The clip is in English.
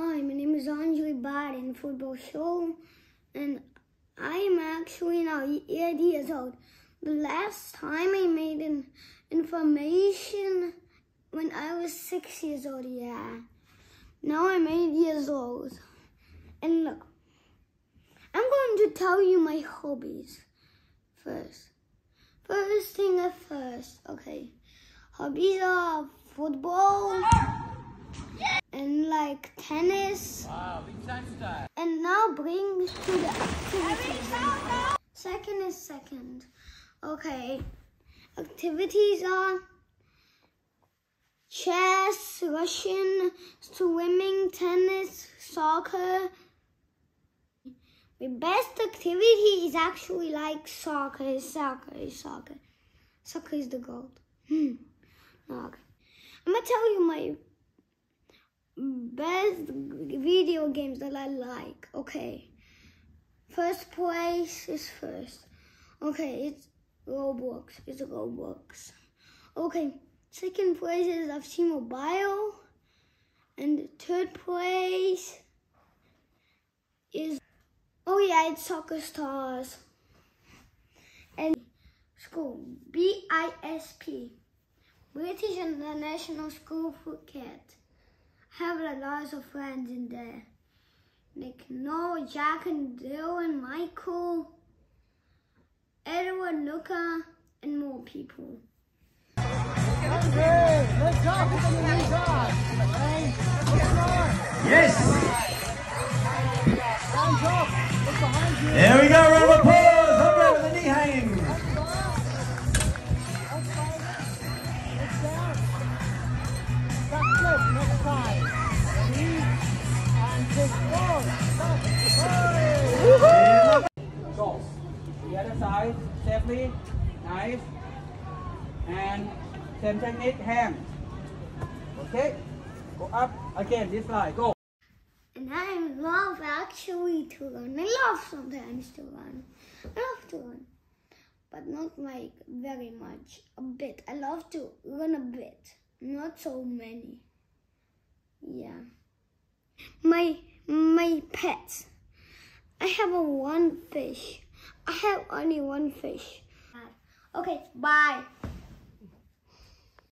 Hi, my name is Andrei Batin, football show, and I am actually now eight years old. The last time I made an information when I was six years old, yeah. Now I'm eight years old. And look, I'm going to tell you my hobbies first. First thing at first, okay. Hobbies are football and like tennis. Wow, big time style. And now bring to the activities. Second is second. Okay. Activities are chess, Russian, swimming, tennis, soccer. My best activity is actually like soccer. Soccer is soccer. Soccer is the gold. Hmm. Okay. I'm gonna tell you my best video games that I like. Okay. First place is first. Okay, it's Roblox. It's Roblox. Okay. Second place is FC Mobile. And third place is oh yeah, it's Soccer Stars. And school B I S P. British International School Phuket. Have a lot of friends in there. Like Noah, Jack and Dylan, Michael, Edward, Luca, and more people. Yes! Go. The other side, safely, nice. And same technique, hand. Okay? Go up again, this side, go. And I love actually to run. I love sometimes to run. I love to run. But not like very much. A bit. I love to run a bit. Not so many. Yeah. My my pets. I have a one fish. I have only one fish. Okay, bye.